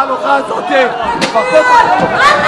à l'orage santé. Par contre,